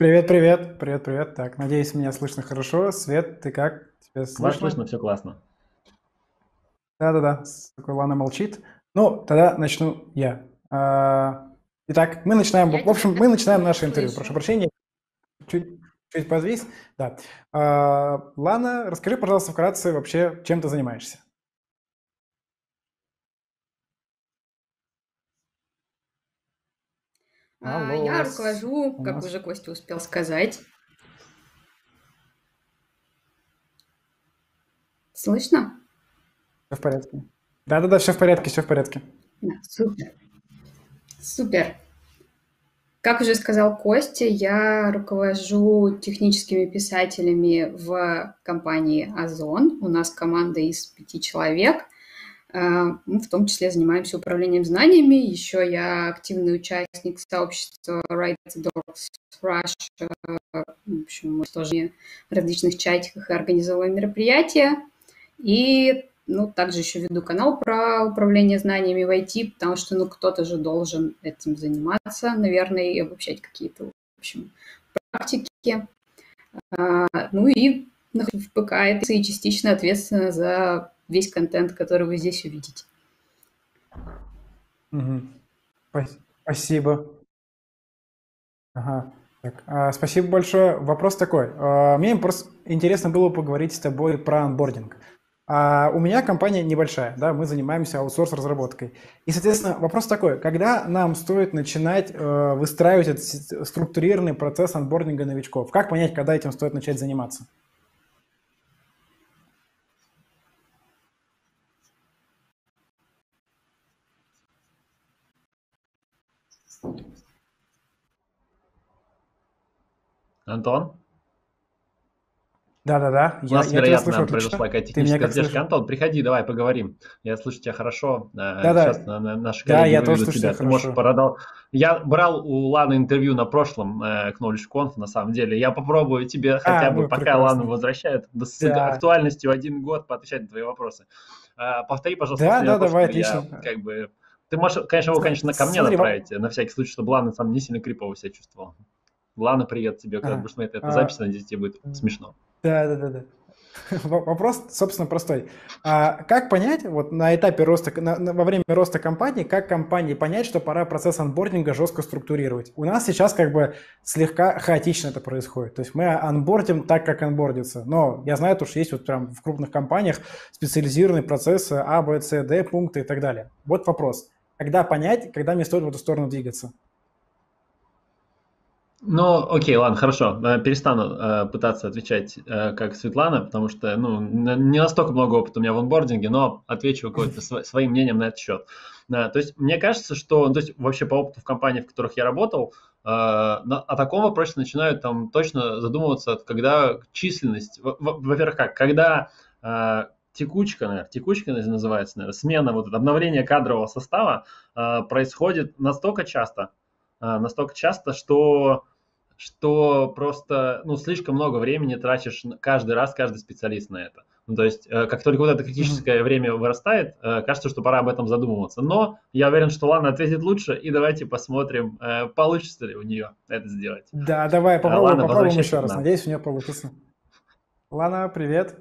Привет, привет, привет, привет. Так, надеюсь, меня слышно хорошо. Свет, ты как? Тебя слышно? Вас слышно, все классно. Да-да-да, такой Лана молчит. Ну, тогда начну я. А, итак, мы начинаем, в общем, мы начинаем наше интервью. Прошу прощения, чуть, чуть подвис. Да. А, Лана, расскажи, пожалуйста, вкратце вообще, чем ты занимаешься. Алло, я руковожу, как нас... уже Костя успел сказать. Слышно? Все в порядке. Да-да-да, все в порядке, все в порядке. Да, супер. Супер. Как уже сказал Костя, я руковожу техническими писателями в компании Озон. У нас команда из пяти человек. Э, мы в том числе занимаемся управлением знаниями. Еще я активный участник сообщества the Dogs Russia. В общем, мы тоже в различных чатиках и организовываем мероприятия. И ну, также еще веду канал про управление знаниями в IT, потому что ну, кто-то же должен этим заниматься, наверное, и обобщать какие-то, в общем, практики. А, ну и в ПК и частично ответственно за весь контент, который вы здесь увидите. Угу. Спасибо. Ага. Так, а, спасибо большое. Вопрос такой. А, мне просто интересно было поговорить с тобой про анбординг. А у меня компания небольшая, да, мы занимаемся аутсорс-разработкой. И, соответственно, вопрос такой, когда нам стоит начинать э, выстраивать этот структурированный процесс анбординга новичков? Как понять, когда этим стоит начать заниматься? Антон? Да-да-да. У нас, я, вероятно, я произошла какая-то техническая задержка. Антон, приходи, давай поговорим. Я слышу тебя хорошо. Да-да. Сейчас на, на, наши коллеги да, я тоже слышу тебя. Ты хорошо. можешь порадал. Я брал у Ланы интервью на прошлом э, KnowledgeConf, на самом деле. Я попробую тебе а, хотя бы, ну, пока прекрасно. Лану возвращают, с да. актуальностью один год поотвечать на твои вопросы. Э, повтори, пожалуйста, да, да, давай, отлично. Я, как бы, ты можешь, конечно, его, конечно, ко мне Смотри, направить, на всякий случай, чтобы Лана сам не сильно крипово себя чувствовал. Лана, привет тебе, когда ага. будешь смотреть эту а, запись, надеюсь, тебе будет смешно. Да, да, да, да. Вопрос, собственно, простой. А как понять, вот на этапе роста, на, на, во время роста компании, как компании понять, что пора процесс анбординга жестко структурировать? У нас сейчас как бы слегка хаотично это происходит. То есть мы анбордим так, как анбордится. Но я знаю, что есть вот прям в крупных компаниях специализированные процессы А, Б, С, Д, пункты и так далее. Вот вопрос. Когда понять, когда мне стоит в эту сторону двигаться? Ну, окей, ладно, хорошо. Э, перестану э, пытаться отвечать э, как Светлана, потому что ну, не настолько много опыта у меня в онбординге, но отвечу какое-то своим мнением на этот счет. то есть мне кажется, что то есть, вообще по опыту в компаниях, в которых я работал, о таком вопросе начинают там точно задумываться, когда численность, во-первых, как, когда текучка, наверное, текучка называется, наверное, смена, вот обновление кадрового состава происходит настолько часто, настолько часто, что что просто, ну, слишком много времени тратишь каждый раз, каждый специалист на это. Ну, то есть, э, как только вот это критическое время вырастает, э, кажется, что пора об этом задумываться. Но я уверен, что Лана ответит лучше, и давайте посмотрим, э, получится ли у нее это сделать. Да, давай попробуем, Лана, попробуем еще раз. Надеюсь, у нее получится. Лана, привет.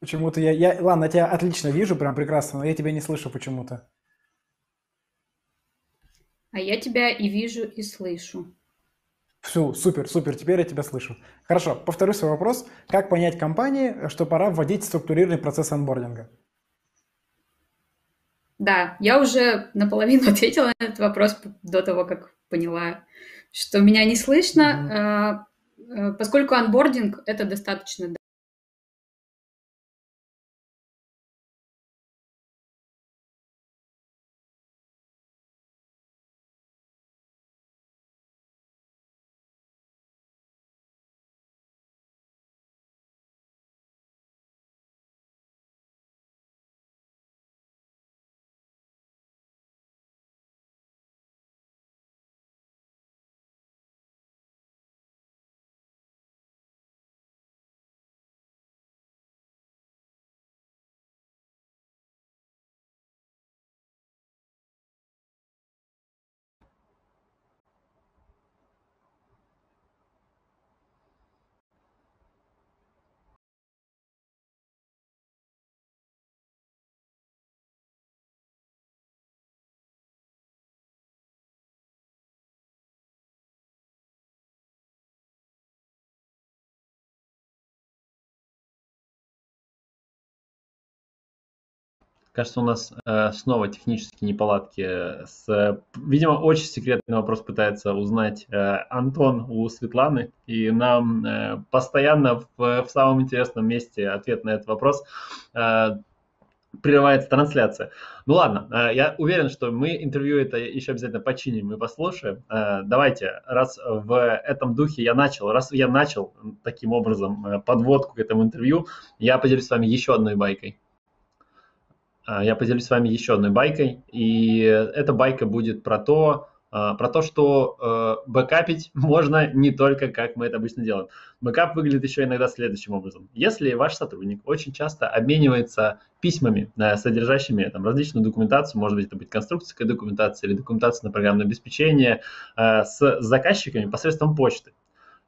Почему-то я, я... Ладно, я тебя отлично вижу, прям прекрасно, но я тебя не слышу почему-то. А я тебя и вижу, и слышу. Все, супер, супер, теперь я тебя слышу. Хорошо, повторю свой вопрос. Как понять компании, что пора вводить структурированный процесс анбординга? Да, я уже наполовину ответила на этот вопрос до того, как поняла, что меня не слышно, mm-hmm. поскольку анбординг – это достаточно Кажется, у нас э, снова технические неполадки. С, видимо, очень секретный вопрос пытается узнать э, Антон у Светланы, и нам э, постоянно в, в самом интересном месте ответ на этот вопрос э, прерывается трансляция. Ну ладно, э, я уверен, что мы интервью это еще обязательно починим и послушаем. Э, давайте, раз в этом духе я начал, раз я начал таким образом э, подводку к этому интервью, я поделюсь с вами еще одной байкой. А, я поделюсь с вами еще одной байкой. И эта байка будет про то, а, про то, что э, бэкапить можно не только как мы это обычно делаем. Бэкап выглядит еще иногда следующим образом. Если ваш сотрудник очень часто обменивается письмами, э, содержащими там, различную документацию, может быть, это будет конструкторская документация или документация на программное обеспечение, э, с заказчиками посредством почты,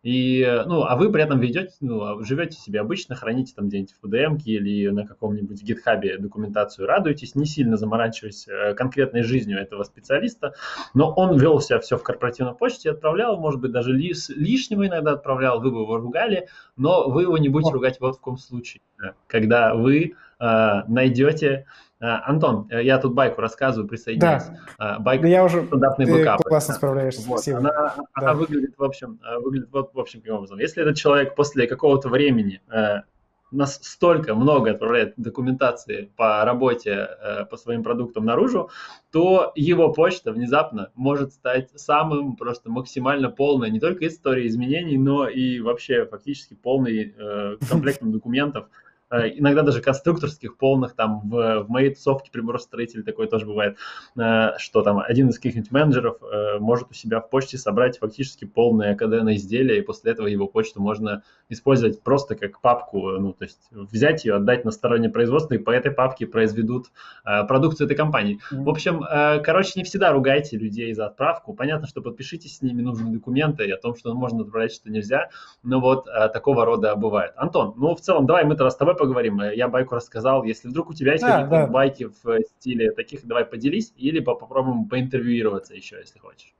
и, ну, а вы при этом ведете, ну, а живете себе обычно, храните там где-нибудь в PDM или на каком-нибудь GitHub е документацию, радуетесь, не сильно заморачиваясь э, конкретной жизнью этого специалиста, но он вел себя все в корпоративной почте, отправлял, может быть, даже лишнего иногда отправлял, вы бы его ругали, но вы его не будете ругать вот в каком случае, когда вы э, найдете Антон, э, я тут байку рассказываю, присоединяюсь. Да, байка да я уже стандартный ты бэкап. классно справляешься, вот. спасибо. Она, да. она выглядит, в общем, э, выглядит вот, в общем, каким образом. Если этот человек после какого-то времени э, нас столько много отправляет документации по работе, по своим продуктам наружу, то его почта внезапно может стать самым просто максимально полной не только историей изменений, но и вообще фактически полной э, комплектом документов, иногда даже конструкторских полных, там в, в моей тусовке приборостроителей такое тоже бывает, э, что там один из каких-нибудь менеджеров э, может у себя в почте собрать фактически полное АКД на изделие, и после этого его почту можно использовать просто как папку, ну, то есть взять ее, отдать на стороннее производство, и по этой папке произведут продукцию этой компании. Mm-hmm. В общем, короче, не всегда ругайте людей за отправку. Понятно, что подпишитесь с ними нужные документы о том, что можно отправлять, что нельзя, но вот такого рода бывает. Антон, ну, в целом, давай мы тогда с тобой поговорим. Я байку рассказал. Если вдруг у тебя есть да, какие-то да. байки в стиле таких, давай поделись, или попробуем поинтервьюироваться еще, если хочешь.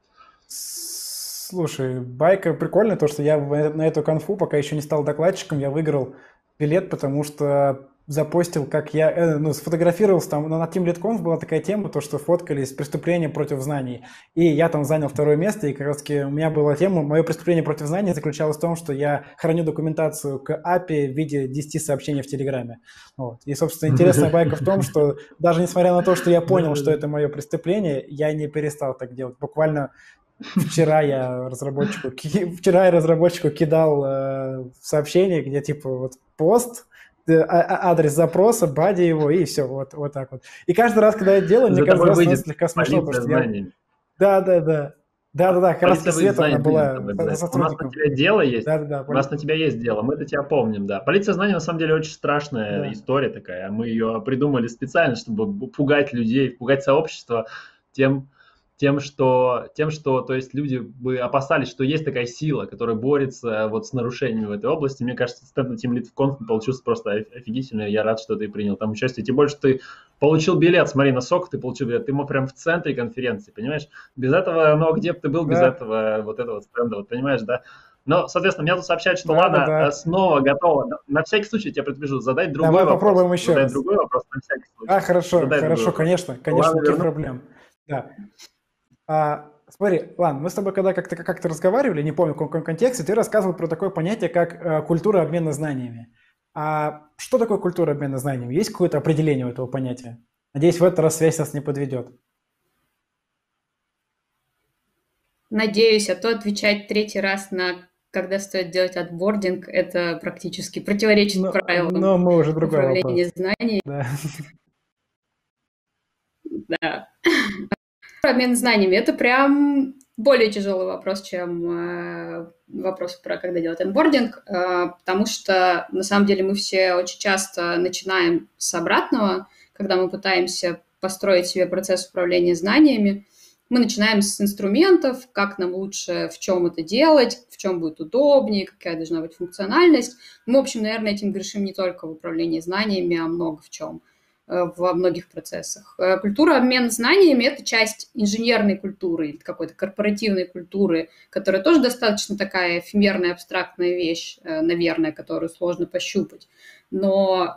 Слушай, байка прикольная, то, что я на эту конфу, пока еще не стал докладчиком, я выиграл билет, потому что запостил, как я, э, ну, сфотографировался там, на Team LeadConf была такая тема, то, что фоткались преступления против знаний. И я там занял второе место, и как раз таки у меня была тема, мое преступление против знаний заключалось в том, что я храню документацию к API в виде 10 сообщений в Телеграме. Вот. И, собственно, интересная байка в том, что даже несмотря на то, что я понял, что это мое преступление, я не перестал так делать. Буквально Вчера я разработчику, вчера я разработчику кидал э, сообщение, где типа вот пост, адрес запроса, бади его, и все, вот, вот так вот. И каждый раз, когда я делаю, мне каждый раз слегка смешно, потому что я... Да, да, да. Да, да, да, как раз Света она была У нас на тебя дело есть. Да, да, да. У нас на тебя есть дело, мы это тебя помним, да. Полиция знаний на самом деле очень страшная да. история такая. Мы ее придумали специально, чтобы пугать людей, пугать сообщество тем, тем, что, тем, что то есть люди бы опасались, что есть такая сила, которая борется вот с нарушениями в этой области. Мне кажется, стенд на Team Lead Conf получился просто офигительно. Я рад, что ты принял там участие. Тем что ты получил билет, смотри, на сок ты получил билет, ты ему прям в центре конференции, понимаешь? Без этого, ну, а где бы ты был без да. этого, вот этого стенда, вот понимаешь, да? Но, соответственно, меня тут сообщают, что да, Лада да, да. снова готова. На всякий случай я тебя предупрежу, задать другой Давай вопрос. попробуем еще задать раз. другой вопрос на всякий случай. А, хорошо, Задай хорошо, конечно, конечно, никаких проблем. Да. А, смотри, ладно, мы с тобой когда как-то как разговаривали, не помню в каком контексте, ты рассказывал про такое понятие, как э, культура обмена знаниями. А что такое культура обмена знаниями? Есть какое-то определение у этого понятия? Надеюсь, в этот раз связь нас не подведет. Надеюсь, а то отвечать третий раз на когда стоит делать отбординг, это практически противоречит но, правилам но мы уже управления вопрос. знаний. Да. да. Обмен знаниями – это прям более тяжелый вопрос, чем э, вопрос про когда делать онбординг, э, потому что на самом деле мы все очень часто начинаем с обратного, когда мы пытаемся построить себе процесс управления знаниями. Мы начинаем с инструментов, как нам лучше, в чем это делать, в чем будет удобнее, какая должна быть функциональность. Мы, в общем, наверное, этим грешим не только в управлении знаниями, а много в чем. Э, во многих процессах. Э, культура обмена знаниями – это часть инженерной культуры или какой-то корпоративной культуры, которая тоже достаточно такая эфемерная, абстрактная вещь, э, наверное, которую сложно пощупать. Но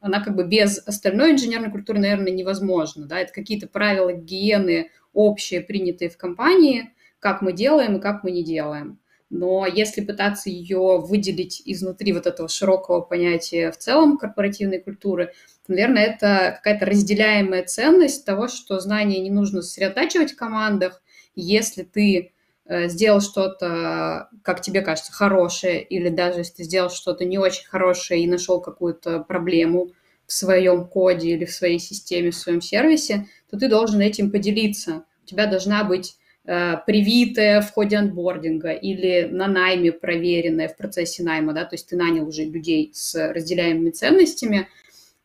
она как бы без остальной инженерной культуры, наверное, невозможна. Да? Это какие-то правила гигиены общие, принятые в компании, как мы делаем и как мы не делаем. Но если пытаться ее выделить изнутри вот этого широкого понятия в целом корпоративной культуры, то, наверное, это какая-то разделяемая ценность того, что знания не нужно сосредотачивать в командах. Если ты э, сделал что-то, как тебе кажется, хорошее, или даже если ты сделал что-то не очень хорошее и нашел какую-то проблему в своем коде или в своей системе, в своем сервисе, то ты должен этим поделиться. У тебя должна быть привитая в ходе анбординга или на найме проверенная в процессе найма, да, то есть ты нанял уже людей с разделяемыми ценностями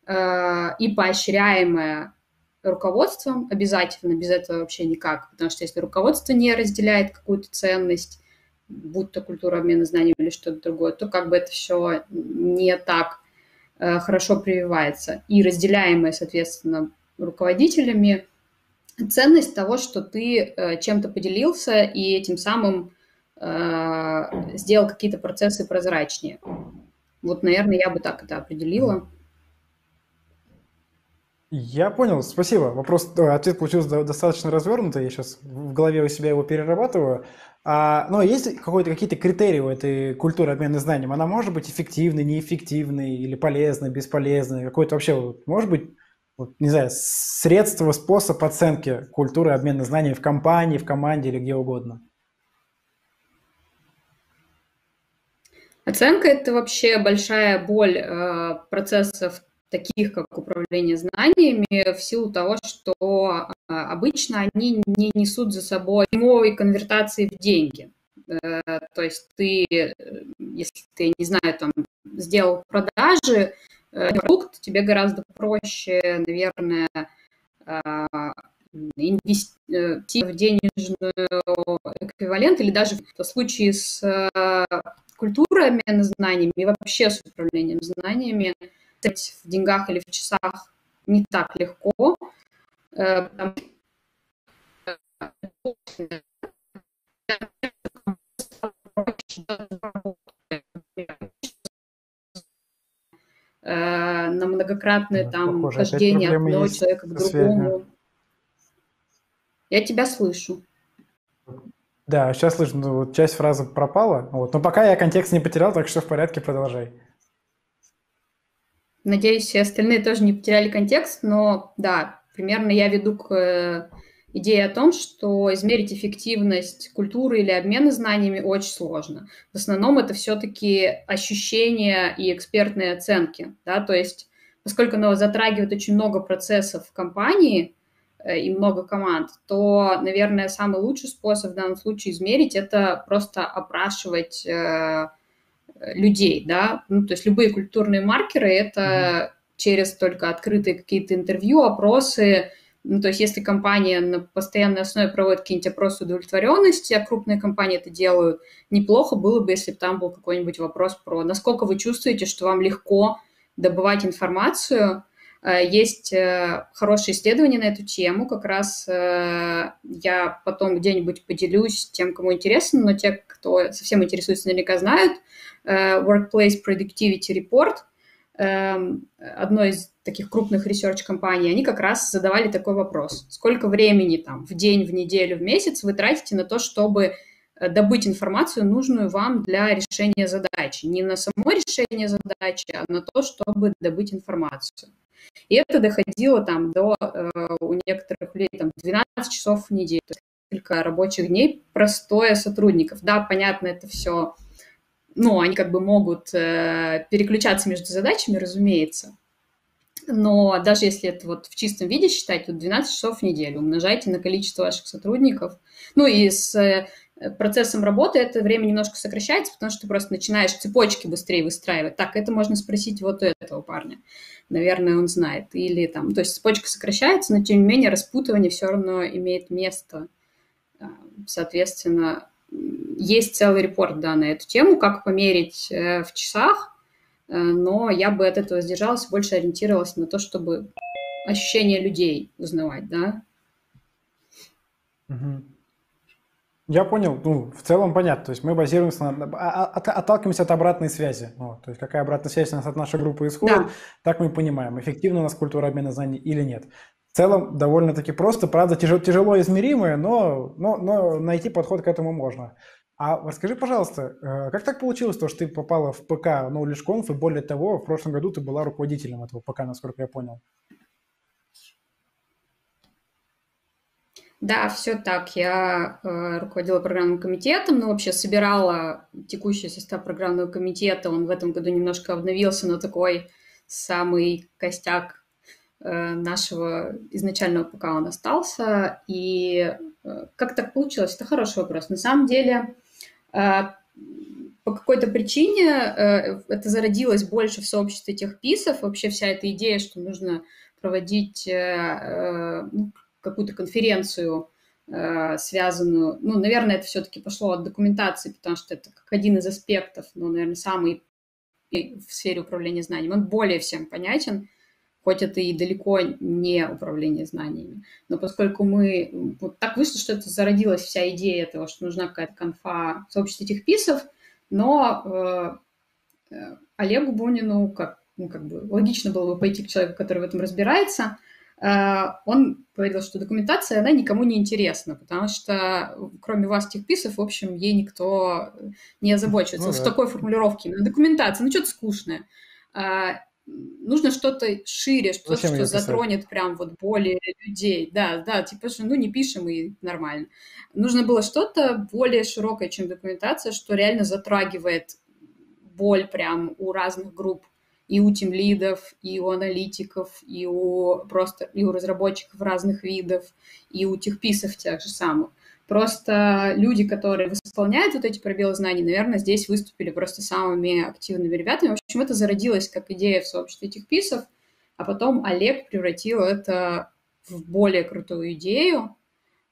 э, и поощряемая руководством обязательно, без этого вообще никак, потому что если руководство не разделяет какую-то ценность, будь то культура обмена знаниями или что-то другое, то как бы это все не так э, хорошо прививается. И разделяемое, соответственно, руководителями – ценность того, что ты э, чем-то поделился и этим самым э, сделал какие-то процессы прозрачнее. Вот, наверное, я бы так это определила. Я понял, спасибо. Вопрос, ответ получился достаточно развернутый. Я сейчас в голове у себя его перерабатываю. А, но есть какие-то критерии у этой культуры обмена знаниями? Она может быть эффективной, неэффективной или полезной, бесполезной? Какой-то вообще может быть не знаю, средство, способ оценки культуры обмена знаниями в компании, в команде или где угодно? Оценка – это вообще большая боль э, процессов таких, как управление знаниями, в силу того, что э, обычно они не несут за собой прямой конвертации в деньги. Э, то есть ты, э, если ты, не знаю, там, сделал продажи, продукт, тебе гораздо проще, наверное, а, инвестировать в денежную эквивалент или даже в случае с э, культурой обмена знаниями и вообще с управлением знаниями. В деньгах или в часах не так легко, э, потому Э, на многократное да, там похоже. хождение от одного человека к другому. Я тебя слышу. Да, сейчас слышно, ну, вот часть фразы пропала, вот. но пока я контекст не потерял, так что в порядке, продолжай. Надеюсь, все остальные тоже не потеряли контекст, но да, примерно я веду к э, идея о том, что измерить эффективность культуры или обмена знаниями очень сложно. В основном это все-таки ощущения и экспертные оценки, да, то есть поскольку оно затрагивает очень много процессов в компании э, и много команд, то, наверное, самый лучший способ в данном случае измерить это просто опрашивать э, людей, да, ну, то есть любые культурные маркеры это mm-hmm. через только открытые какие-то интервью, опросы, ну, то есть если компания на постоянной основе проводит какие-нибудь опросы удовлетворенности, а крупные компании это делают, неплохо было бы, если бы там был какой-нибудь вопрос про насколько вы чувствуете, что вам легко добывать информацию. Э, есть э, хорошие исследования на эту тему, как раз э, я потом где-нибудь поделюсь тем, кому интересно, но те, кто совсем интересуется, наверняка знают. Workplace Productivity Report – одной из таких крупных research-компаний, они как раз задавали такой вопрос. Сколько времени там в день, в неделю, в месяц вы тратите на то, чтобы э, добыть информацию, нужную вам для решения задачи. Не на само решение задачи, а на то, чтобы добыть информацию. И это доходило там до, э, у некоторых людей, там, 12 часов в неделю, несколько рабочих дней, простое сотрудников. Да, понятно, это все ну, они как бы могут э, переключаться между задачами, разумеется. Но даже если это вот в чистом виде считать, то 12 часов в неделю умножайте на количество ваших сотрудников. Ну и с э, процессом работы это время немножко сокращается, потому что ты просто начинаешь цепочки быстрее выстраивать. Так, это можно спросить вот у этого парня. Наверное, он знает. Или там, то есть цепочка сокращается, но тем не менее распутывание все равно имеет место. Э, соответственно, есть целый репорт да, на эту тему, как померить э, в часах но я бы от этого сдержалась, больше ориентировалась на то, чтобы ощущения людей узнавать, да. Угу. Я понял, ну, в целом понятно, то есть мы базируемся на, а, а, от, отталкиваемся от обратной связи, вот, то есть какая обратная связь у нас от нашей группы исходит, да. так мы понимаем, эффективна у нас культура обмена знаний или нет. В целом довольно-таки просто, правда, тяжело, тяжело измеримое, но, но, но найти подход к этому можно. А расскажи, пожалуйста, э, как так получилось, то, что ты попала в ПК Knowledge Conf, и более того, в прошлом году ты была руководителем этого ПК, насколько я понял? Да, все так. Я э, руководила программным комитетом, но вообще собирала текущий состав программного комитета. Он в этом году немножко обновился, но такой самый костяк э, нашего изначального ПК он остался. И э, как так получилось? Это хороший вопрос. На самом деле, э, по какой-то причине э, это зародилось больше в сообществе тех писов. Вообще вся эта идея, что нужно проводить э, э, ну, какую-то конференцию, э, связанную, ну, наверное, это все-таки пошло от документации, потому что это как один из аспектов, ну, наверное, самый в сфере управления знаниями, он более всем понятен, хоть это и далеко не управление знаниями. Но поскольку мы... Вот так вышло, что это зародилась вся идея этого, что нужна какая-то конфа этих писов, но э, э, Олегу Бунину, как, ну, как бы логично было бы пойти к человеку, который в этом разбирается, он говорил, что документация, она никому не интересна, потому что кроме вас, техписов, в общем, ей никто не озабочивается. Ну, да. С такой формулировки. Документация, ну, что-то скучное. Э, нужно что-то шире, что-то, что затронет прям вот более людей. Да, да, типа, что, ну, не пишем и нормально. Нужно было что-то более широкое, чем документация, что реально затрагивает боль прям у разных групп и у тимлидов, и у аналитиков, и у просто и у разработчиков разных видов, и у техписов тех же самых. Просто люди, которые восполняют вот эти пробелы знаний, наверное, здесь выступили просто самыми активными ребятами. В общем, это зародилось как идея в сообществе техписов, а потом Олег превратил это в более крутую идею,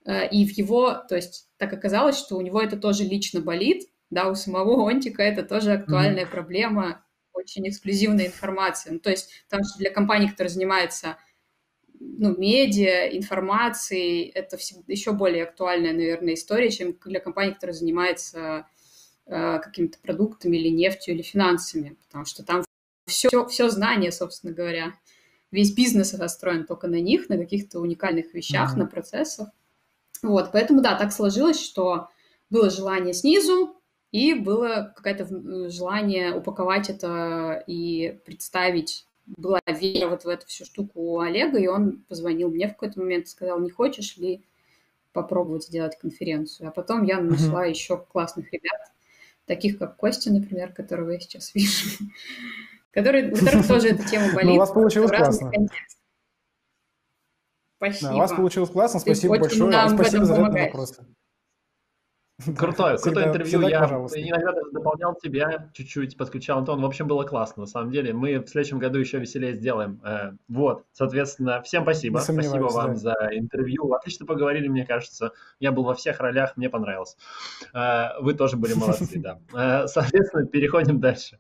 э, и в его, то есть так оказалось, что у него это тоже лично болит, да, у самого Онтика это тоже актуальная mm-hmm. проблема, очень эксклюзивная информация. Ну, то есть там что для компании, которая занимается ну, медиа, информацией, это еще более актуальная, наверное, история, чем для компании, которая занимается э, какими-то продуктами или нефтью, или финансами, потому что там все, все, все знание, собственно говоря, весь бизнес построен только на них, на каких-то уникальных вещах, mm-hmm. на процессах. Вот, поэтому, да, так сложилось, что было желание снизу, и было какое-то желание упаковать это и представить. Была вера вот в эту всю штуку у Олега, и он позвонил мне в какой-то момент и сказал, не хочешь ли попробовать сделать конференцию. А потом я нашла mm-hmm. еще классных ребят, таких как Костя, например, которого я сейчас вижу, который, у которых тоже эта тема болит. Ну, у вас получилось классно. Спасибо. у вас получилось классно, спасибо большое. Спасибо за этот вопрос. Крутое, крутое интервью. Всегда, я пожалуйста. иногда даже дополнял тебя чуть-чуть, подключал Антон. В общем, было классно, на самом деле. Мы в следующем году еще веселее сделаем. Э, вот, соответственно, всем спасибо. Спасибо вам да. за интервью. Отлично поговорили, мне кажется. Я был во всех ролях, мне понравилось. Э, вы тоже были молодцы, да. Э, соответственно, переходим дальше.